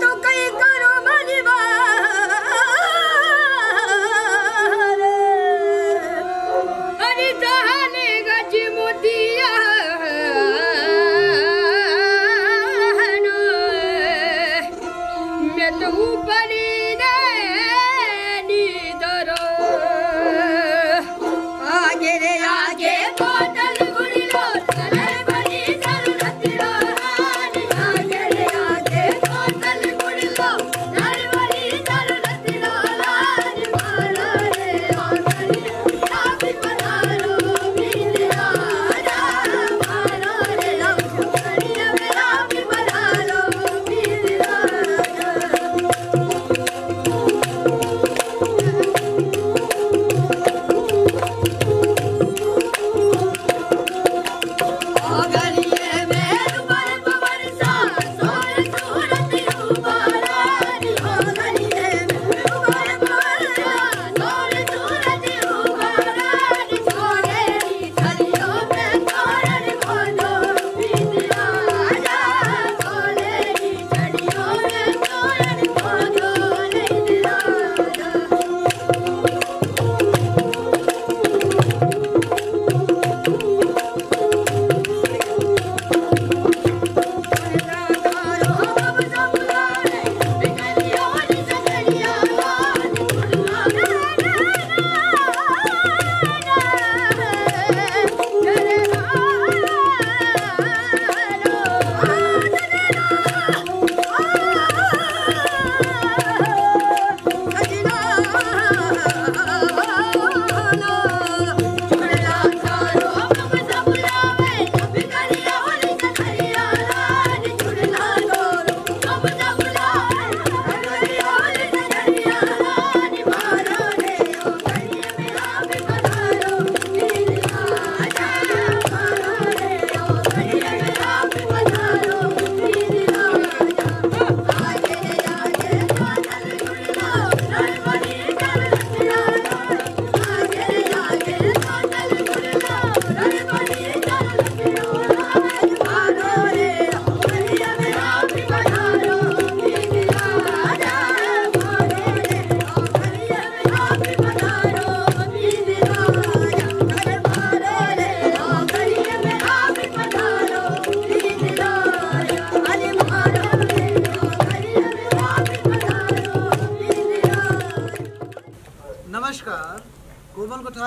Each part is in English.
と以いかろには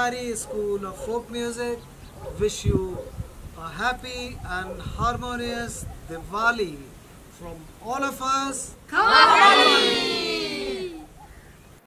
Komal Kothari School of Folk Music wish you a happy and harmonious Diwali from all of us. Komal Kothari!